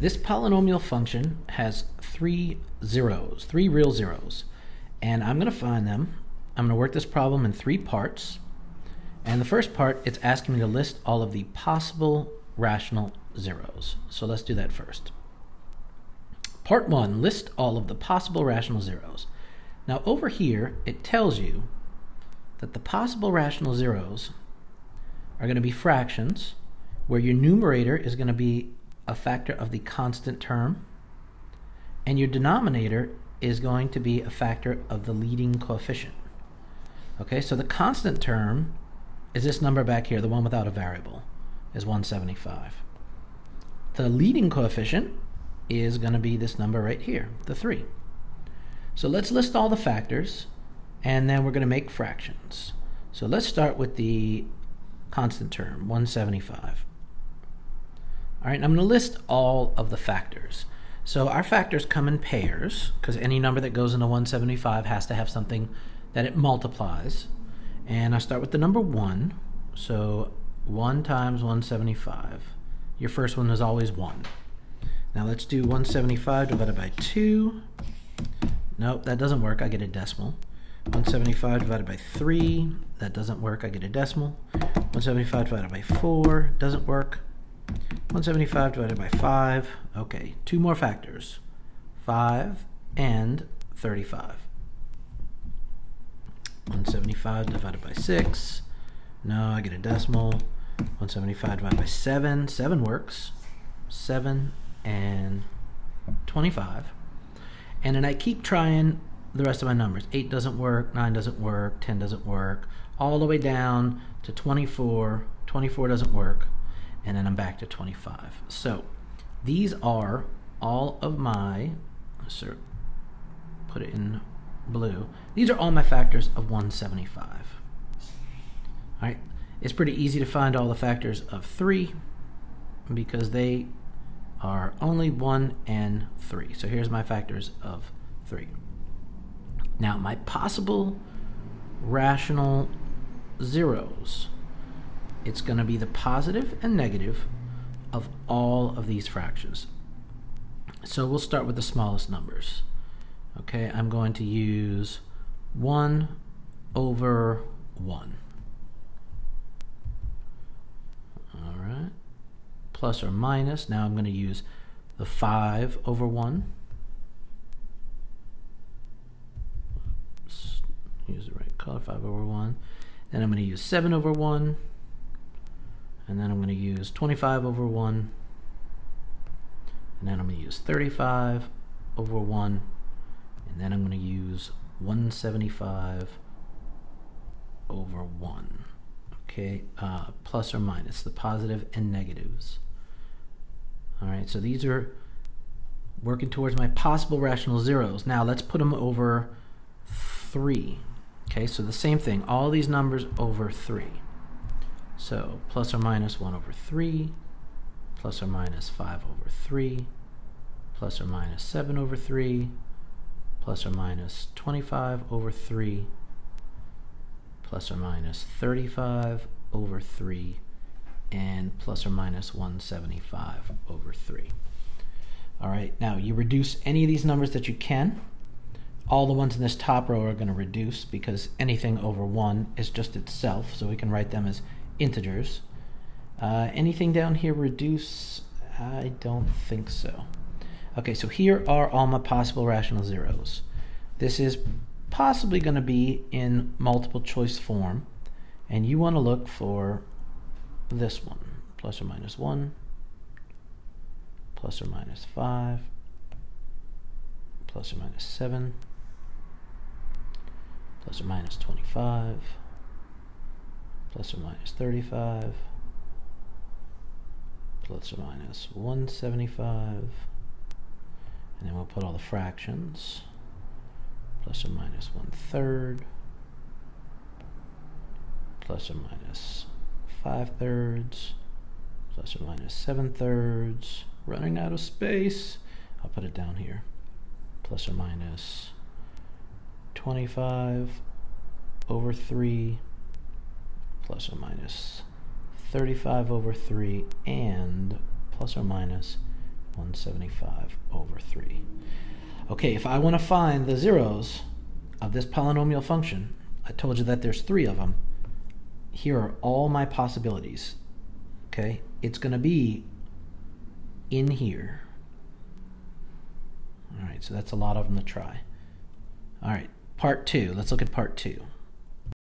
This polynomial function has three zeros, three real zeros. And I'm going to find them. I'm going to work this problem in three parts. And the first part, it's asking me to list all of the possible rational zeros. So let's do that first. Part one, list all of the possible rational zeros. Now over here, it tells you that the possible rational zeros are going to be fractions where your numerator is going to be a factor of the constant term and your denominator is going to be a factor of the leading coefficient. Okay, so the constant term is this number back here, the one without a variable, is 175. The leading coefficient is going to be this number right here, the 3. So let's list all the factors, and then we're going to make fractions. So let's start with the constant term, 175. All right, I'm going to list all of the factors. So our factors come in pairs, because any number that goes into 175 has to have something that it multiplies. And I start with the number 1. So 1 times 175. Your first one is always 1. Now let's do 175 divided by 2. Nope, that doesn't work. I get a decimal. 175 divided by 3. That doesn't work. I get a decimal. 175 divided by 4. Doesn't work. 175 divided by 5. Okay, two more factors. 5 and 35. 175 divided by 6. No, I get a decimal. 175 divided by 7. 7 works. 7 and 25. And then I keep trying the rest of my numbers. 8 doesn't work, 9 doesn't work, 10 doesn't work, all the way down to 24. 24 doesn't work and then I'm back to 25. So these are all of my, sir, put it in blue. These are all my factors of 175. All right, it's pretty easy to find all the factors of 3 because they are only 1 and 3. So here's my factors of 3. Now my possible rational zeros it's going to be the positive and negative of all of these fractions. So we'll start with the smallest numbers. Okay, I'm going to use 1 over 1. All right, plus or minus. Now I'm going to use the 5 over 1. Oops, use the right color, 5 over 1. Then I'm going to use 7 over 1 and then I'm going to use 25 over 1 and then I'm going to use 35 over 1 and then I'm going to use 175 over 1 okay uh, plus or minus the positive and negatives. Alright so these are working towards my possible rational zeros. Now let's put them over 3 okay so the same thing all these numbers over 3 so plus or minus 1 over 3, plus or minus 5 over 3, plus or minus 7 over 3, plus or minus 25 over 3, plus or minus 35 over 3, and plus or minus 175 over 3. All right, now you reduce any of these numbers that you can. All the ones in this top row are going to reduce because anything over 1 is just itself, so we can write them as integers. Uh, anything down here reduce? I don't think so. Okay, so here are all my possible rational zeros. This is possibly going to be in multiple choice form, and you want to look for this one, plus or minus 1, plus or minus 5, plus or minus 7, plus or minus 25, plus or minus 35, plus or minus 175, and then we'll put all the fractions, plus or minus one third, plus or minus five thirds, plus or minus seven thirds, running out of space, I'll put it down here, plus or minus 25 over 3 plus or minus 35 over 3 and plus or minus 175 over 3. Okay, if I want to find the zeros of this polynomial function, I told you that there's three of them. Here are all my possibilities. Okay, it's going to be in here. All right, so that's a lot of them to try. All right, part two. Let's look at part two.